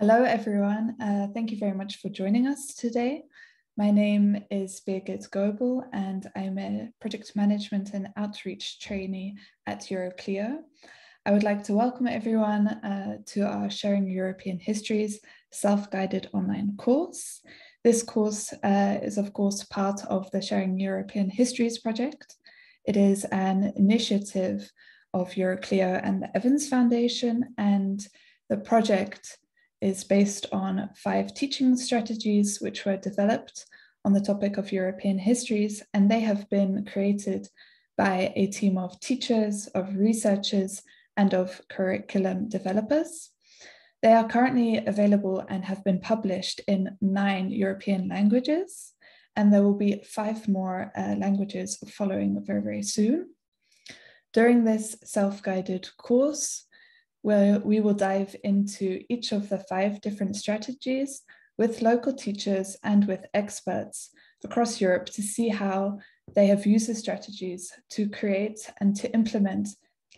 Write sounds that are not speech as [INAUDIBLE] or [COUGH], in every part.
Hello, everyone. Uh, thank you very much for joining us today. My name is Birgit Goebel, and I'm a project management and outreach trainee at Euroclio. I would like to welcome everyone uh, to our Sharing European Histories self-guided online course. This course uh, is, of course, part of the Sharing European Histories project. It is an initiative of Euroclio and the Evens Foundation, and the project is based on five teaching strategies which were developed on the topic of European histories, and they have been created by a team of teachers, of researchers, and of curriculum developers. They are currently available and have been published in nine European languages, and there will be five more uh, languages following very, very soon. During this self-guided course, where we will dive into each of the five different strategies with local teachers and with experts across Europe to see how they have used the strategies to create and to implement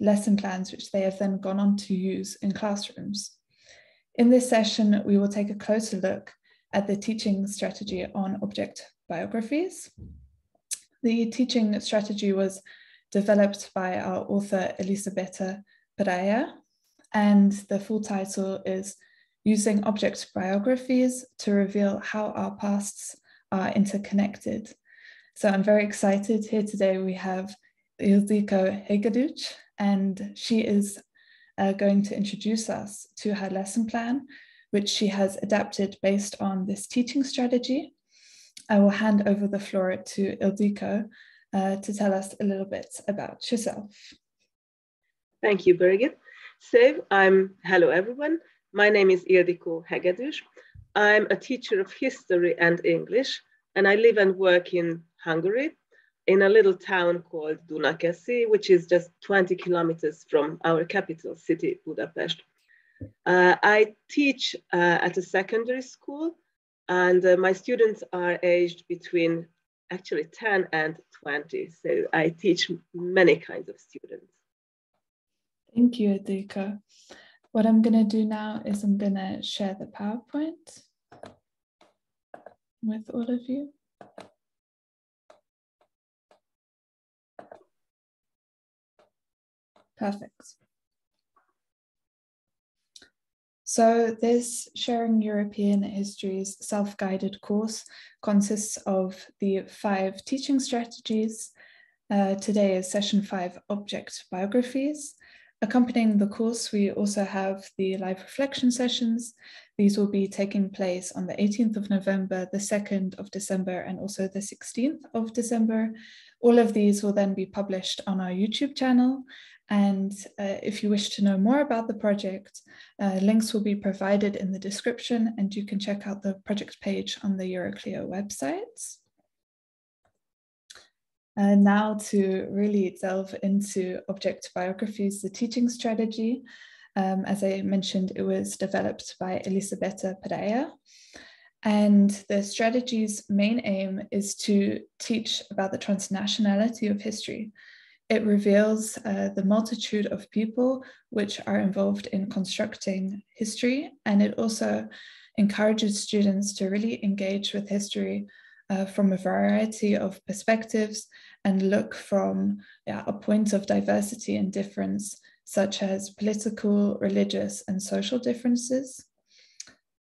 lesson plans, which they have then gone on to use in classrooms. In this session, we will take a closer look at the teaching strategy on object biographies. The teaching strategy was developed by our author Elisabete Pereira and the full title is Using Object Biographies to Reveal How Our Pasts Are Interconnected. So I'm very excited. Here today we have Ildiko Hegedus, and she is uh, going to introduce us to her lesson plan, which she has adapted based on this teaching strategy. I will hand over the floor to Ildiko uh, to tell us a little bit about yourself. Thank you, Birgit. So I'm, hello everyone. My name is Ildiko Hegedus. I'm a teacher of history and English, and I live and work in Hungary in a little town called Dunakeszi, which is just 20 kilometers from our capital city, Budapest. Uh, I teach uh, at a secondary school, and uh, my students are aged between actually 10 and 20. So I teach many kinds of students. Thank you, Ildiko. What I'm going to do now is I'm going to share the PowerPoint with all of you. Perfect. So this Sharing European Histories self-guided course consists of the five teaching strategies. Uh, today is session five, object biographies. Accompanying the course, we also have the live reflection sessions. These will be taking place on the 18th of November, the 2nd of December, and also the 16th of December. All of these will then be published on our YouTube channel. And uh, if you wish to know more about the project, uh, links will be provided in the description, and you can check out the project page on the Euroclio website. And now to really delve into object biographies, the teaching strategy. Um, as I mentioned, it was developed by Elisabete Pereira. And the strategy's main aim is to teach about the transnationality of history. It reveals uh, the multitude of people which are involved in constructing history, and it also encourages students to really engage with history uh, from a variety of perspectives and look from yeah, a point of diversity and difference, such as political, religious, and social differences.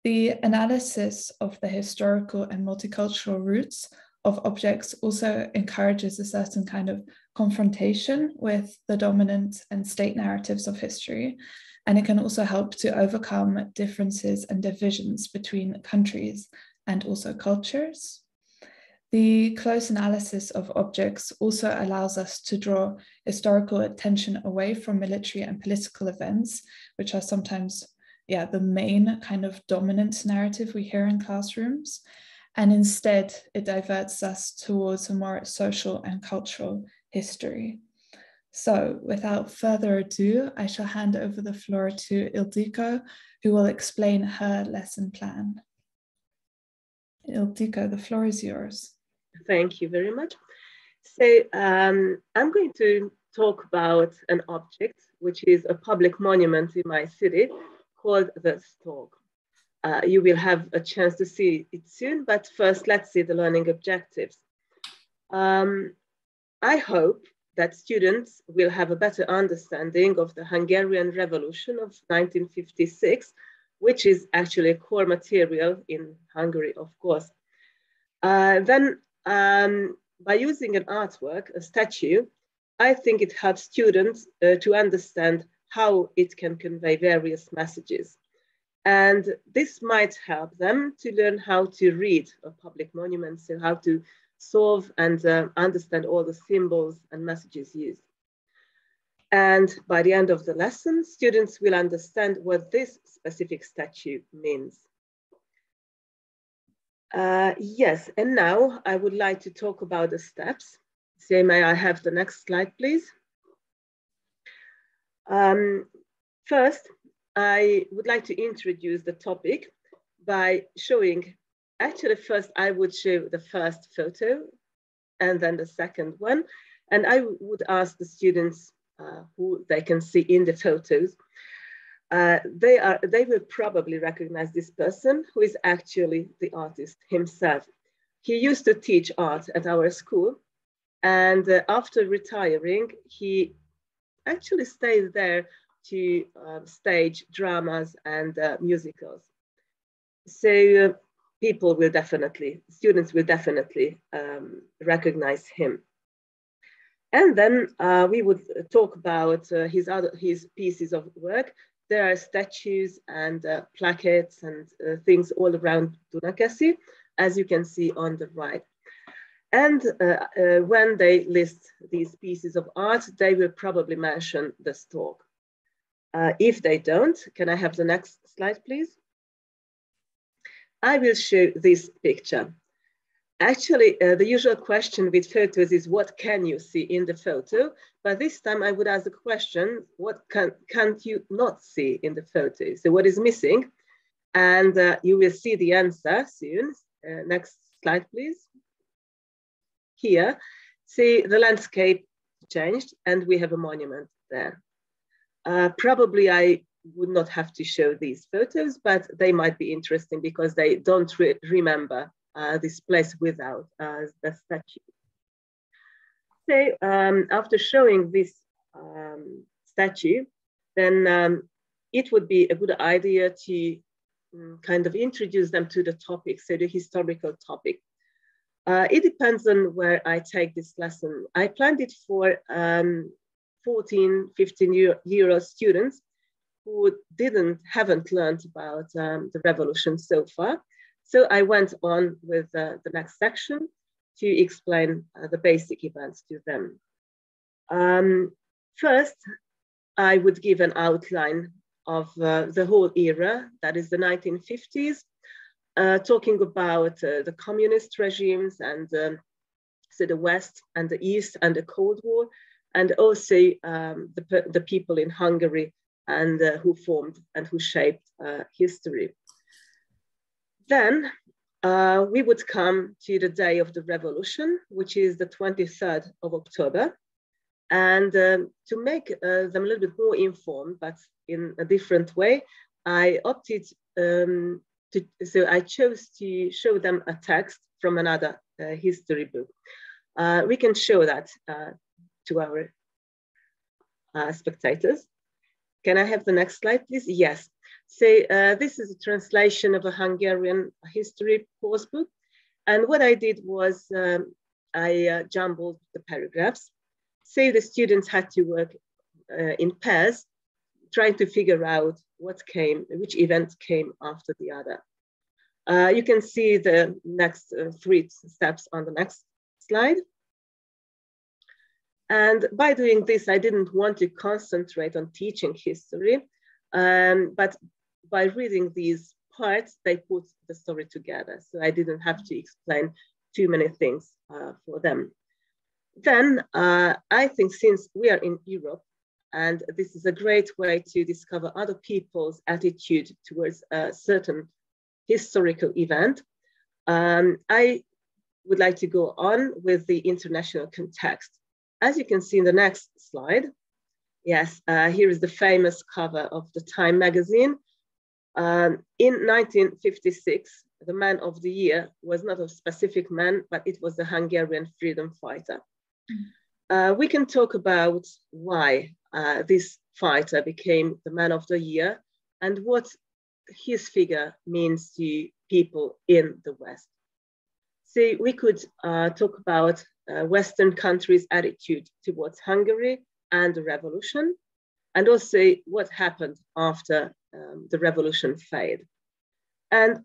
The analysis of the historical and multicultural roots of objects also encourages a certain kind of confrontation with the dominant and state narratives of history. And it can also help to overcome differences and divisions between countries and also cultures. The close analysis of objects also allows us to draw historical attention away from military and political events, which are sometimes yeah, the main kind of dominant narrative we hear in classrooms. And instead, it diverts us towards a more social and cultural history. So without further ado, I shall hand over the floor to Ildiko, who will explain her lesson plan. Ildiko, the floor is yours. Thank you very much. So um, I'm going to talk about an object, which is a public monument in my city called the Stork. Uh, you will have a chance to see it soon, but first let's see the learning objectives. Um, I hope that students will have a better understanding of the Hungarian Revolution of 1956, which is actually a core material in Hungary, of course. Uh, then um, by using an artwork, a statue, I think it helps students uh, to understand how it can convey various messages. And this might help them to learn how to read a public monument, so how to solve and uh, understand all the symbols and messages used. And by the end of the lesson, students will understand what this specific statue means. Uh, yes, and now I would like to talk about the steps. Say, may I have the next slide, please? Um, first, I would like to introduce the topic by showing, actually first I would show the first photo and then the second one. And I would ask the students uh, who they can see in the photos. Uh, they, are, they will probably recognize this person who is actually the artist himself. He used to teach art at our school. And uh, after retiring, he actually stayed there to uh, stage dramas and uh, musicals. So uh, people will definitely, students will definitely um, recognize him. And then uh, we would talk about uh, his other his pieces of work. There are statues and uh, plaques and things all around Dunakeszi, as you can see on the right. And when they list these pieces of art, they will probably mention the stork. Uh, if they don't, can I have the next slide, please? I will show this picture. Actually, uh, the usual question with photos is what can you see in the photo? But this time I would ask the question, what can, can't you not see in the photo? So what is missing? And uh, you will see the answer soon. Uh, next slide, please. Here, see the landscape changed and we have a monument there. Uh, probably I would not have to show these photos, but they might be interesting because they don't re remember uh, this place without uh, the statue. So um, after showing this um, statue, then um, it would be a good idea to um, kind of introduce them to the topic, so the historical topic. Uh, it depends on where I take this lesson. I planned it for um, 14, 15 year, year old students who didn't, haven't learned about um, the revolution so far. So I went on with uh, the next section to explain uh, the basic events to them. Um, first, I would give an outline of uh, the whole era, that is the 1950s, uh, talking about uh, the communist regimes and um, so the West and the East and the Cold War, and also um, the, the people in Hungary and uh, who formed and who shaped uh, history. Then uh, we would come to the day of the revolution, which is the 23rd of October. And um, to make uh, them a little bit more informed, but in a different way, I opted um, to, so I chose to show them a text from another uh, history book. Uh, we can show that to our uh, spectators. Can I have the next slide, please? Yes. So uh, this is a translation of a Hungarian history course book. And what I did was um, I uh, jumbled the paragraphs. Say the students had to work uh, in pairs, trying to figure out what came, which event came after the other. Uh, you can see the next uh, three steps on the next slide. And by doing this, I didn't want to concentrate on teaching history, um, but by reading these parts, they put the story together. So I didn't have to explain too many things uh, for them. Then uh, I think since we are in Europe, and this is a great way to discover other people's attitude towards a certain historical event, um, I would like to go on with the international context. As you can see in the next slide, yes, uh, here is the famous cover of the Time magazine. Um, in 1956, the man of the year was not a specific man, but it was a Hungarian freedom fighter. Mm. Uh, we can talk about why uh, this fighter became the man of the year and what his figure means to people in the West. See, we could uh, talk about uh, Western countries' attitude towards Hungary and the revolution, and also what happened after um, the revolution failed. And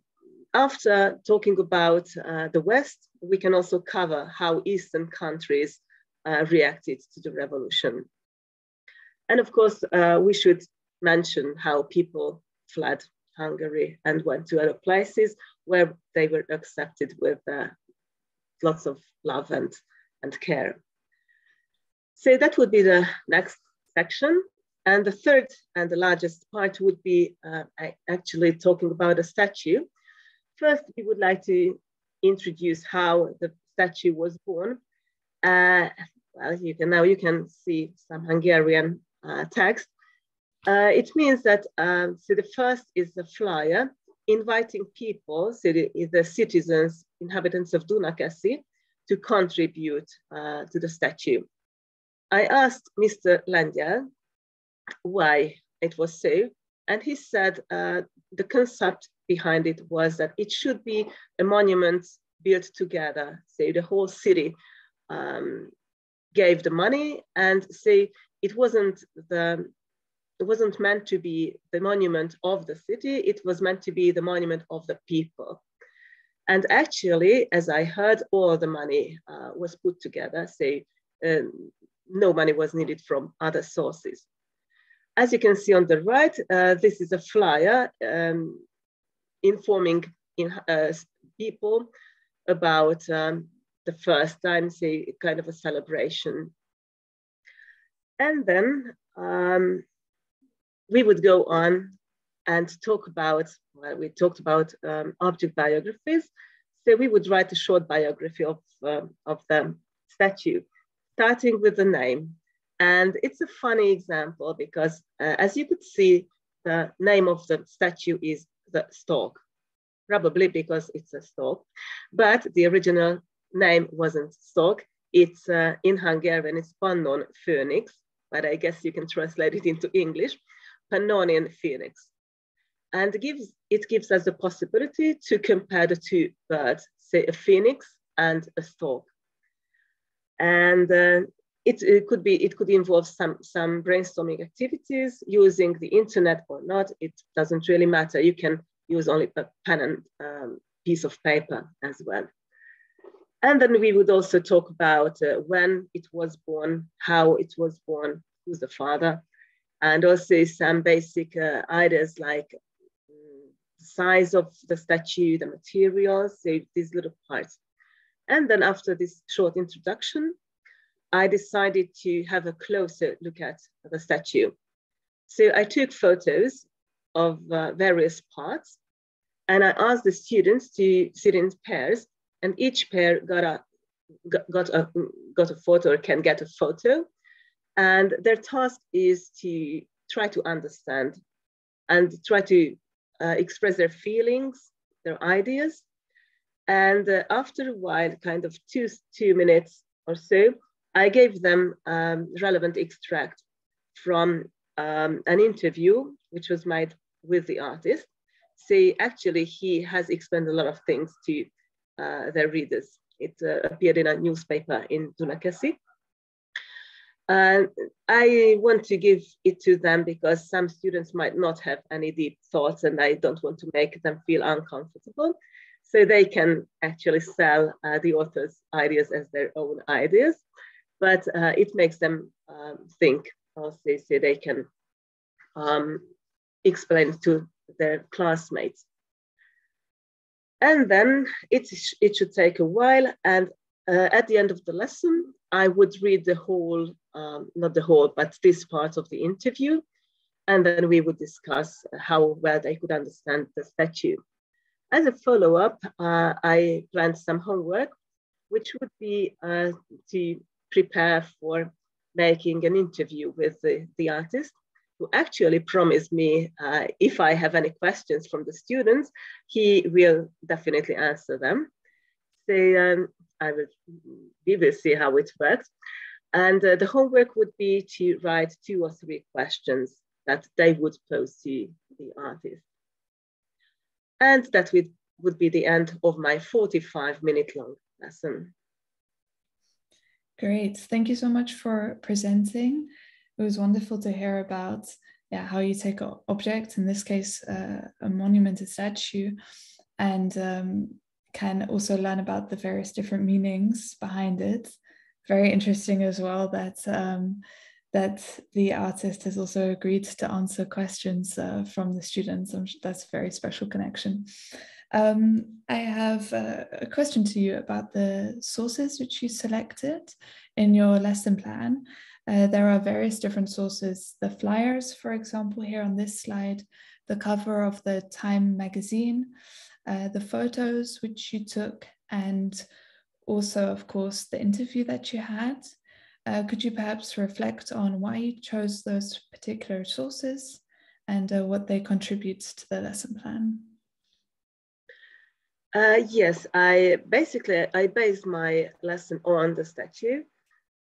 after talking about uh, the West, we can also cover how Eastern countries uh, reacted to the revolution. And of course, uh, we should mention how people fled Hungary and went to other places where they were accepted with uh, lots of love and, and care. So that would be the next section. And the third and the largest part would be uh, actually talking about a statue. First, we would like to introduce how the statue was born. Uh, well, you can now you can see some Hungarian uh, text. Uh, it means that um, so the first is the flyer inviting people, so the, the citizens, inhabitants of Dunakeszi, to contribute uh, to the statue. I asked Mr. Lengyel why it was so, and he said uh, the concept behind it was that it should be a monument built together. So the whole city um, gave the money, and say it wasn't the it wasn't meant to be the monument of the city. It was meant to be the monument of the people. And actually, as I heard, all the money uh, was put together. So um, no money was needed from other sources. As you can see on the right, uh, this is a flyer um, informing in, uh, people about um, the first time, say, kind of a celebration. And then um, we would go on and talk about, well, we talked about um, object biographies. So we would write a short biography of, uh, of the statue, starting with the name. And it's a funny example because uh, as you could see, the name of the statue is the stork, probably because it's a stork, but the original name wasn't stork. It's uh, in Hungarian, it's Pannon Phoenix, but I guess you can translate it into English, Pannonian Phoenix. And gives, it gives us the possibility to compare the two birds, say a phoenix and a stork. And uh, it, it, could be it could involve some some brainstorming activities using the internet or not it doesn't really matter. You can use only a pen and um, piece of paper as well. And then we would also talk about uh, when it was born how it was born who's the father and also some basic uh, ideas like um, size of the statue the materials these little parts. And then after this short introduction I decided to have a closer look at the statue. So I took photos of uh, various parts and I asked the students to sit in pairs and each pair got a, got a, got a photo or can get a photo. And their task is to try to understand and try to uh, express their feelings, their ideas. And uh, after a while, kind of two, two minutes or so, I gave them um, relevant extract from um, an interview which was made with the artist. See, actually, he has explained a lot of things to uh, their readers. It uh, appeared in a newspaper in Dunakeszi. And I want to give it to them because some students might not have any deep thoughts and I don't want to make them feel uncomfortable. So they can actually sell uh, the author's ideas as their own ideas but uh, it makes them um, think also say they can um, explain to their classmates. And then it, it should take a while. And uh, at the end of the lesson, I would read the whole, um, not the whole, but this part of the interview. And then we would discuss how well they could understand the statue. As a follow-up, uh, I planned some homework, which would be uh, to prepare for making an interview with the, the artist. who actually promised me uh, if I have any questions from the students, he will definitely answer them. So um, I will, we will see how it works. And uh, the homework would be to write two or three questions that they would pose to the artist. And that would, would be the end of my 45 minute long lesson. Great. Thank you so much for presenting. It was wonderful to hear about yeah, how you take an object, in this case, uh, a monument, a statue, and um, can also learn about the various different meanings behind it. Very interesting as well that um, that the artist has also agreed to answer questions uh, from the students. that's a very special connection. Um, I have a, a, question to you about the sources which you selected in your lesson plan. Uh, there are various different sources, the flyers, for example, here on this slide, the cover of the Time magazine, uh, the photos which you took, and also, of course, the interview that you had. Uh, could you perhaps reflect on why you chose those particular sources and uh, what they contribute to the lesson plan? Uh, yes, I basically I based my lesson on the statue.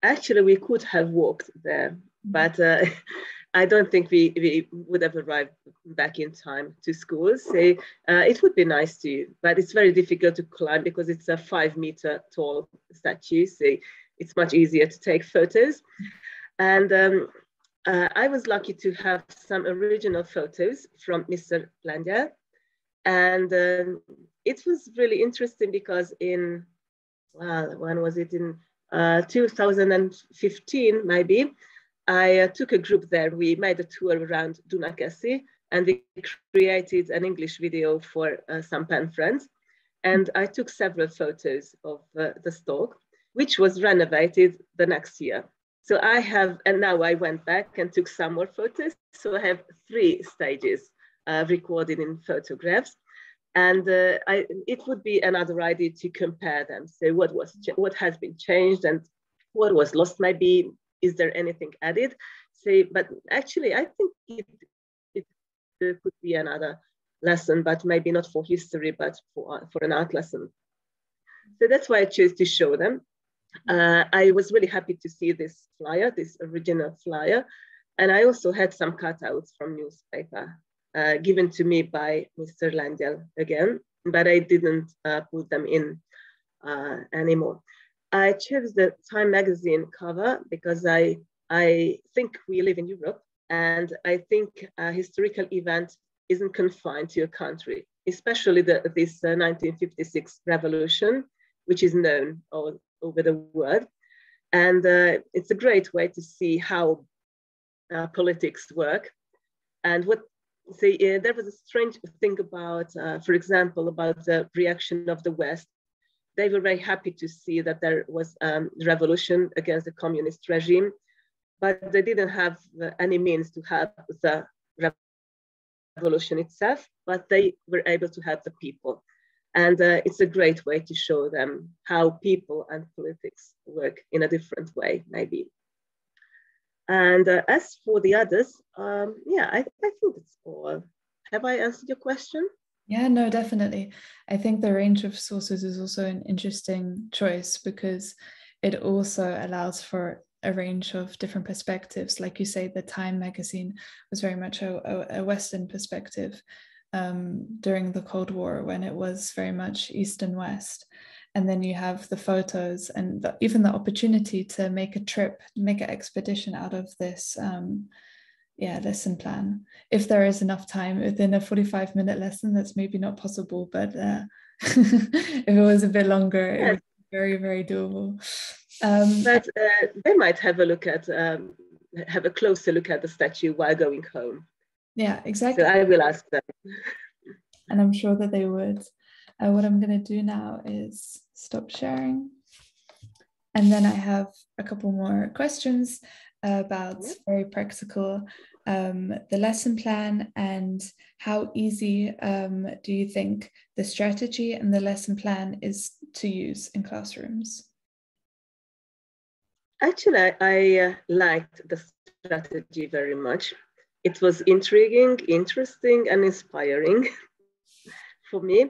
Actually, we could have walked there, mm-hmm. but uh, [LAUGHS] I don't think we, we would have arrived back in time to school. So uh, it would be nice to, but it's very difficult to climb because it's a five meter tall statue. So it's much easier to take photos. And um, uh, I was lucky to have some original photos from Mr. Lengyel. And um, it was really interesting because in, well, when was it? In uh, 2015, maybe, I uh, took a group there. We made a tour around Dunakeszi and we created an English video for uh, some pen friends. And I took several photos of uh, the stork, which was renovated the next year. So I have, and now I went back and took some more photos. So I have three stages uh, recorded in photographs and uh, I, it would be another idea to compare them. So what was what has been changed and what was lost maybe is there anything added? Say, but actually I think it, it, it could be another lesson, but maybe not for history, but for, for an art lesson. So that's why I chose to show them. Uh, I was really happy to see this flyer, this original flyer. And I also had some cutouts from newspaper uh, given to me by Mr. Lengyel again, but I didn't uh, put them in uh, anymore. I chose the Time magazine cover because I, I think we live in Europe and I think a historical event isn't confined to a country, especially the, this 1956 uh, revolution, which is known all over the world. And uh, it's a great way to see how uh, politics work. And what See, uh, there was a strange thing about, uh, for example, about the reaction of the West. They were very happy to see that there was um, revolution against the communist regime, but they didn't have uh, any means to help the revolution itself, but they were able to help the people. And uh, it's a great way to show them how people and politics work in a different way, maybe. And uh, as for the others, um, yeah, I, I think it's all. Have I answered your question? Yeah, no, definitely. I think the range of sources is also an interesting choice because it also allows for a range of different perspectives. Like you say, the Time magazine was very much a, a Western perspective um, during the Cold War when it was very much East and West and then you have the photos and the, even the opportunity to make a trip make an expedition out of this um, yeah lesson plan. If there is enough time within a 45 minute lesson that's maybe not possible but uh, [LAUGHS] if it was a bit longer yeah. it was very very doable. Um, but uh, they might have a look at um, have a closer look at the statue while going home. Yeah exactly. So i will ask them. And i'm sure that they would uh, what I'm going to do now is stop sharing. And then I have a couple more questions about very practical um, the lesson plan and how easy um, do you think the strategy and the lesson plan is to use in classrooms? Actually, I, I uh, liked the strategy very much it was intriguing, interesting, and inspiring [LAUGHS] for me.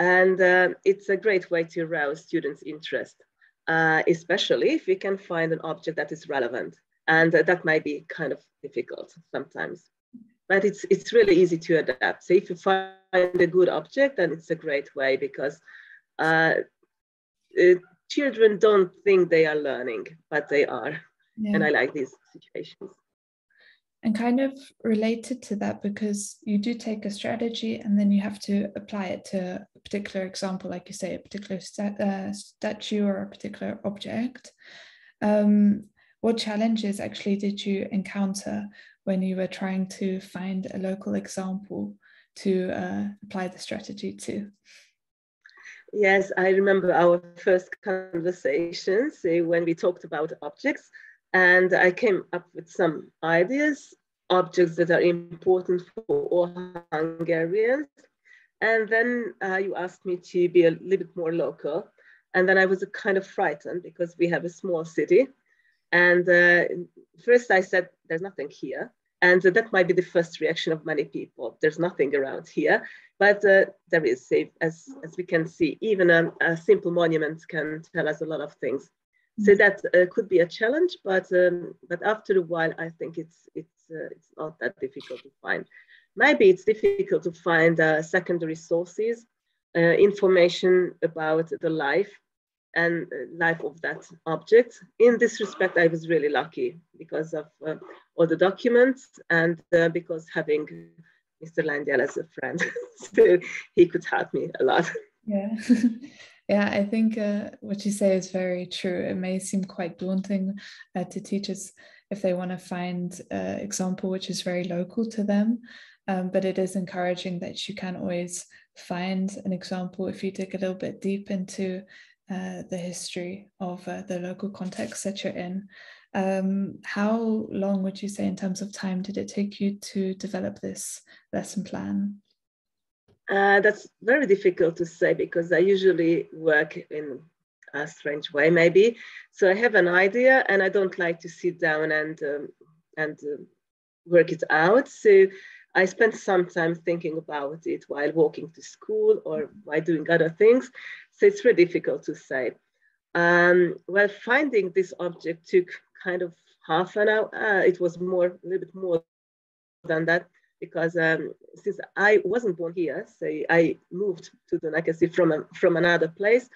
And uh, it's a great way to arouse students' interest, uh, especially if we can find an object that is relevant. And uh, that might be kind of difficult sometimes. But it's, it's really easy to adapt. So if you find a good object, then it's a great way because uh, children don't think they are learning, but they are. Yeah. And I like these situations. And kind of related to that, because you do take a strategy and then you have to apply it to a particular example, like you say, a particular uh, statue or a particular object. Um, what challenges actually did you encounter when you were trying to find a local example to uh, apply the strategy to? Yes, I remember our first conversations when we talked about objects, and I came up with some ideas, objects that are important for all Hungarians. And then uh, you asked me to be a little bit more local. And then I was kind of frightened because we have a small city. And uh, first I said, there's nothing here. And that might be the first reaction of many people. There's nothing around here, but uh, there is, as, as we can see, even a, a, simple monument can tell us a lot of things. So that uh, could be a challenge, but um, but after a while, I think it's it's uh, it's not that difficult to find. Maybe it's difficult to find uh, secondary sources, uh, information about the life and life of that object. In this respect, I was really lucky because of uh, all the documents and uh, because having Mr. Lengyel as a friend, [LAUGHS] so he could help me a lot. Yeah. [LAUGHS] yeah, I think uh, what you say is very true. It may seem quite daunting uh, to teachers if they want to find an example which is very local to them. Um, but it is encouraging that you can always find an example if you dig a little bit deep into uh, the history of uh, the local context that you're in. Um, how long would you say, in terms of time, did it take you to develop this lesson plan? Uh, that's very difficult to say because I usually work in a strange way, maybe. So I have an idea, and I don't like to sit down and um, and uh, work it out. So I spent some time thinking about it while walking to school or while doing other things. So it's very difficult to say. Um, well, finding this object took kind of half an hour. Uh, it was more, a little bit more than that because um, since I wasn't born here, so I moved to Dunakeszi from, a, from another place,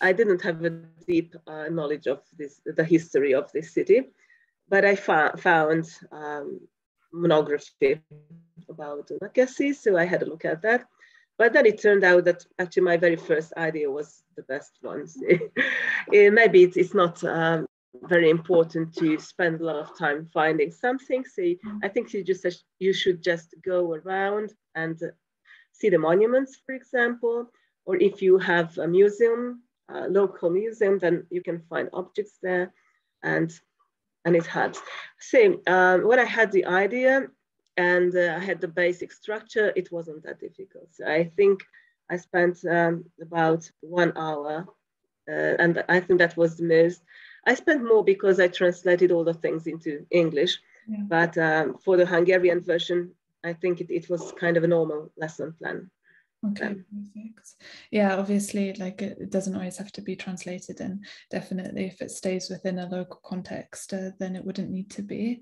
I didn't have a deep uh, knowledge of this, the history of this city, but I found um, monography about Dunakeszi, so I had a look at that. But then it turned out that actually my very first idea was the best one. [LAUGHS] Eh, maybe it's, it's not um, very important to spend a lot of time finding something. So I think you just you should just go around and see the monuments, for example, or if you have a museum, a local museum, then you can find objects there, and and it helps. So um, when I had the idea, and uh, I had the basic structure, it wasn't that difficult. So I think I spent um, about one hour, uh, and I think that was the most. I spent more because I translated all the things into English, yeah. but um, for the Hungarian version, I think it, it was kind of a normal lesson plan. Okay, perfect. Yeah, obviously, like it doesn't always have to be translated, and definitely if it stays within a local context, uh, then it wouldn't need to be.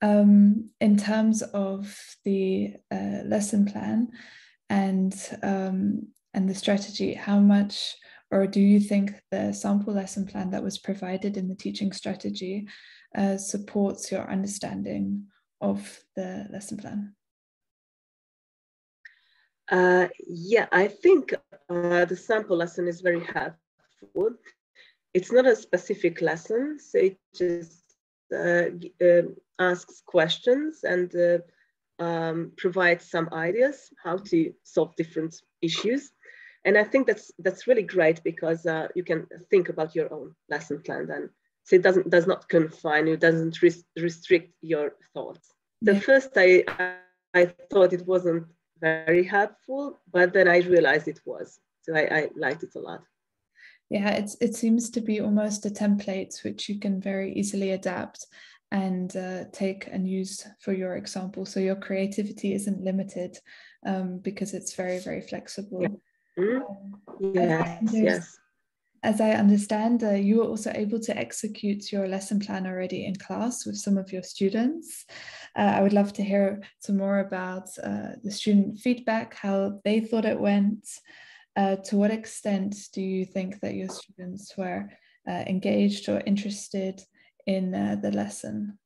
Um, in terms of the uh, lesson plan and um, and the strategy, how much or do you think the sample lesson plan that was provided in the teaching strategy uh, supports your understanding of the lesson plan? Uh, yeah, I think uh, the sample lesson is very helpful. It's not a specific lesson, so it just uh, um, asks questions and uh, um, provides some ideas how to solve different issues. And I think that's that's really great because uh, you can think about your own lesson plan then. So it doesn't does not confine you, doesn't res restrict your thoughts. The yeah. first I I thought it wasn't very helpful, but then I realized it was. So I, I liked it a lot yeah it's it seems to be almost a template which you can very easily adapt and uh, take and use for your example. So your creativity isn't limited um, because it's very, very flexible. Yeah. Mm-hmm. Yes, yes. As I understand, uh, you were also able to execute your lesson plan already in class with some of your students. Uh, I would love to hear some more about uh, the student feedback, how they thought it went. Uh, to what extent do you think that your students were uh, engaged or interested in uh, the lesson?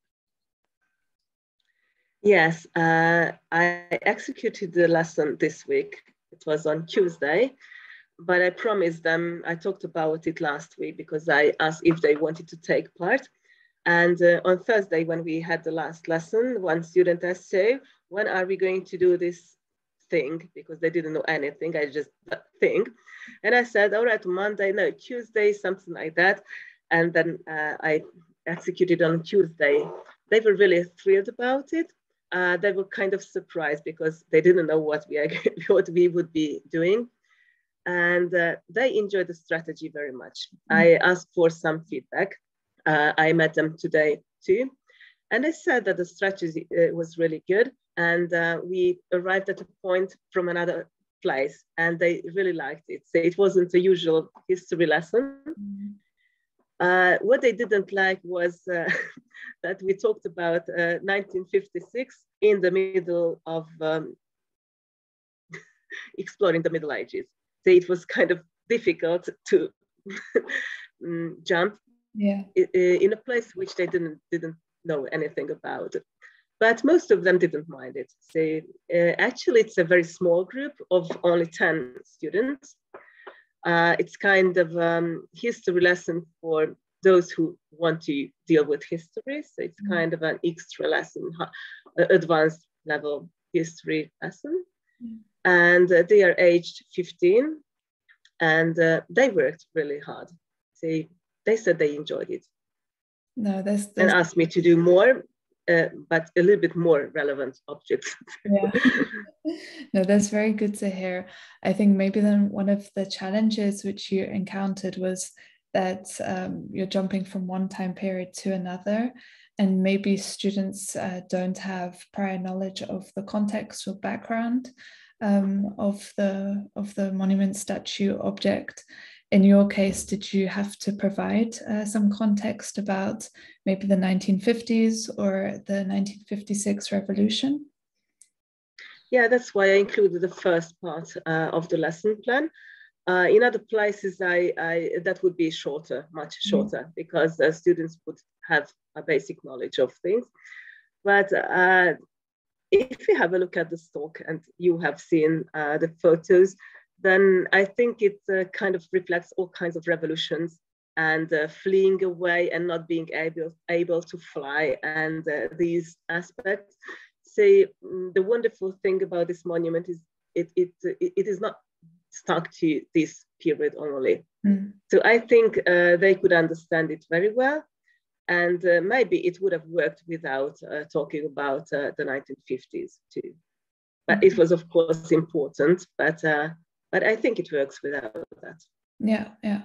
Yes, I executed the lesson this week. It was on Tuesday but I promised them, I talked about it last week because I asked if they wanted to take part. And uh, on Thursday, when we had the last lesson, one student asked, so when are we going to do this thing? Because they didn't know anything, I just think. And I said, all right, Monday, no, Tuesday, something like that. And then uh, I executed on Tuesday. They were really thrilled about it. Uh, they were kind of surprised because they didn't know what we, are, [LAUGHS] what we would be doing and uh, they enjoyed the strategy very much. Mm-hmm. I asked for some feedback. Uh, I met them today too, and they said that the strategy uh, was really good. And uh, we arrived at a point from another place, and they really liked it. So it wasn't the usual history lesson. Mm-hmm. Uh, what they didn't like was uh, [LAUGHS] that we talked about 1956 in the middle of um, [LAUGHS] exploring the Middle Ages. So it was kind of difficult to [LAUGHS] mm, jump yeah. in a place which they didn't didn't know anything about. But most of them didn't mind it. So uh, actually it's a very small group of only 10 students uh, it's kind of um, history lesson for those who want to deal with history so it's mm-hmm. kind of an extra lesson advanced level history lesson mm-hmm and uh, they are aged 15 and uh, they worked really hard. They, they said they enjoyed it. No, that's, that's... and asked me to do more, uh, but a little bit more relevant objects. yeah. [LAUGHS] no, that's very good to hear. I think maybe then one of the challenges which you encountered was that um, you're jumping from one time period to another and maybe students uh, don't have prior knowledge of the context or background um, of the of the monument statue object. In your case, did you have to provide uh, some context about maybe the 1950s or the 1956 revolution? Yeah, that's why I included the first part uh, of the lesson plan. Uh, in other places, I, I, that would be shorter, much mm-hmm. shorter, mm -hmm. because uh, students would have a basic knowledge of things. But uh, if you have a look at the stork and you have seen uh, the photos, then I think it uh, kind of reflects all kinds of revolutions and uh, fleeing away and not being able, able to fly and uh, these aspects. Say mm, the wonderful thing about this monument is it, it, it is not stuck to this period only. Mm. So I think uh, they could understand it very well and uh, maybe it would have worked without uh, talking about uh, the 1950s too. But it was, of course, important. But uh, but I think it works without that. Yeah, yeah.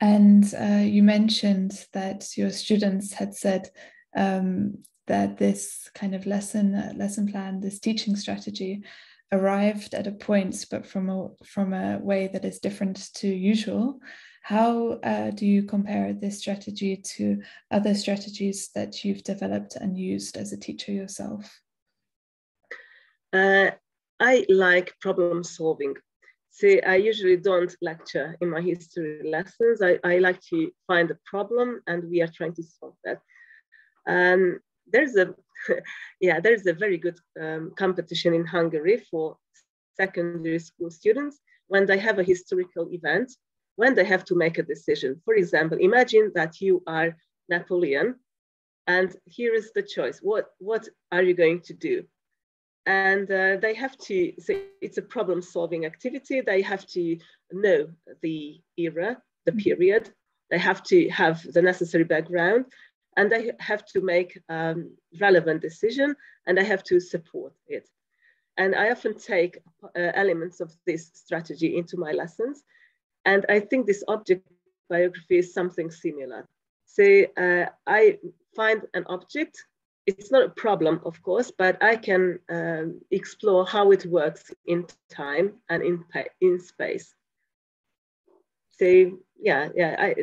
And uh, you mentioned that your students had said um, that this kind of lesson uh, lesson plan, this teaching strategy, arrived at a point, but from a from a way that is different to usual. How uh, do you compare this strategy to other strategies that you've developed and used as a teacher yourself? Uh, I like problem solving. See, I usually don't lecture in my history lessons. I, I like to find a problem and we are trying to solve that. Um, there's a, [LAUGHS] yeah, there's a very good um, competition in Hungary for secondary school students when they have a historical event when they have to make a decision. For example, imagine that you are Napoleon and here is the choice. What, what are you going to do? And uh, they have to, so it's a problem solving activity. They have to know the era, the mm-hmm. period. They have to have the necessary background and they have to make um, relevant decision and they have to support it. And I often take uh, elements of this strategy into my lessons and I think this object biography is something similar. So uh, I find an object. It's not a problem, of course, but I can um, explore how it works in time and in, in space. So yeah, yeah, I,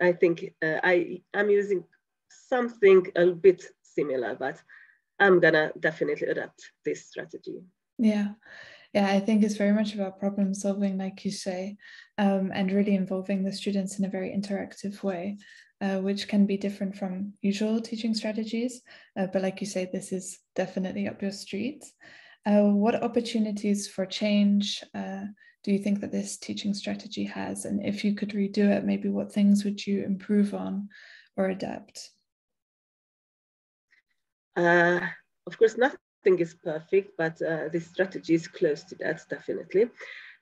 I think uh, I, I'm using something a bit similar, but I'm gonna definitely adapt this strategy. Yeah. Yeah, I think it's very much about problem solving, like you say, um, and really involving the students in a very interactive way, uh, which can be different from usual teaching strategies. Uh, but like you say, this is definitely up your street. Uh, what opportunities for change uh, do you think that this teaching strategy has? And if you could redo it, maybe what things would you improve on or adapt? Uh, of course, nothing is perfect, but uh, this strategy is close to that, definitely.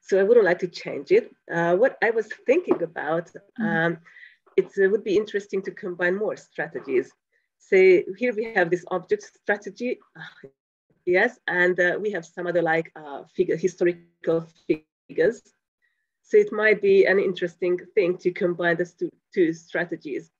So I wouldn't like to change it. Uh, what I was thinking about, mm-hmm. um, it would be interesting to combine more strategies. So here we have this object strategy, [SIGHS] yes, and uh, we have some other like uh, figure, historical figures. So it might be an interesting thing to combine the two, two strategies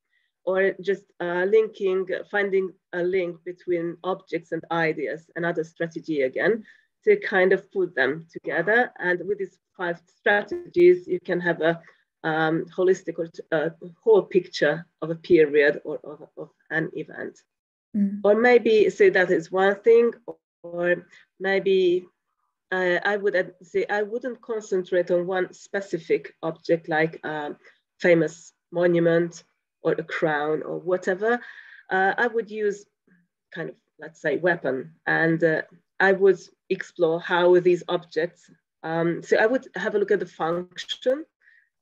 or just uh, linking, finding a link between objects and ideas, another strategy again, to kind of put them together. And with these five strategies, you can have a um, holistic or uh, whole picture of a period or of, of an event. Mm. Or maybe say that is one thing, or maybe uh, I would say I wouldn't concentrate on one specific object like a famous monument or a crown or whatever, uh, I would use kind of, let's say, weapon. And uh, I would explore how these objects, um, so I would have a look at the function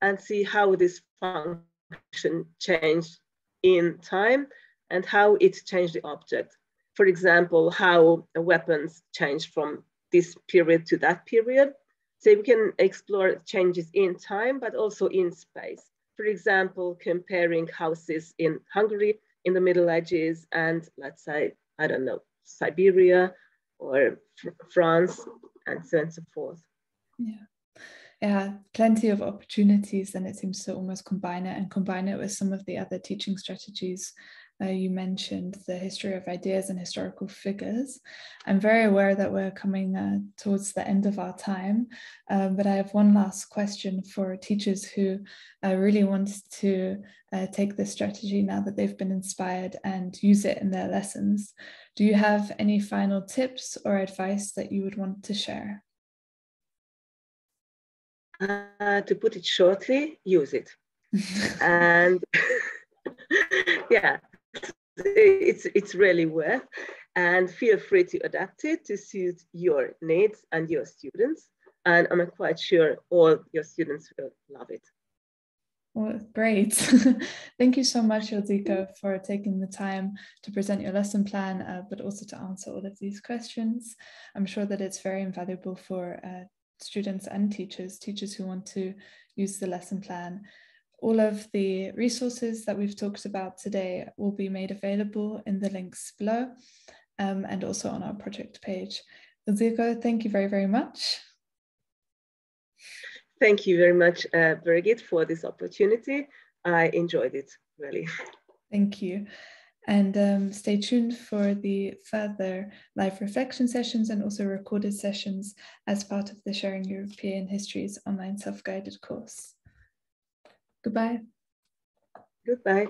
and see how this function changed in time and how it changed the object. For example, how weapons changed from this period to that period. So we can explore changes in time, but also in space for example, comparing houses in Hungary in the Middle Ages and let's say, I don't know, Siberia or France and so on and so forth. Yeah. Yeah, plenty of opportunities, and it seems to almost combine it and combine it with some of the other teaching strategies uh, you mentioned the history of ideas and historical figures. I'm very aware that we're coming uh, towards the end of our time, um, but I have one last question for teachers who uh, really want to uh, take this strategy now that they've been inspired and use it in their lessons. Do you have any final tips or advice that you would want to share? Uh, to put it shortly, use it. [LAUGHS] and [LAUGHS] yeah, it's it's really worth and feel free to adapt it to suit your needs and your students and i'm quite sure all your students will love it well, great. [LAUGHS] Thank you so much, Ildiko, for taking the time to present your lesson plan, uh, but also to answer all of these questions. I'm sure that it's very invaluable for uh, students and teachers, teachers who want to use the lesson plan all of the resources that we've talked about today will be made available in the links below um, and also on our project page. Ildiko, thank you very, very much. Thank you very much, uh, Birgit, for this opportunity. I enjoyed it, really. Thank you. And um, stay tuned for the further live reflection sessions and also recorded sessions as part of the Sharing European Histories online self-guided course. Goodbye. Goodbye.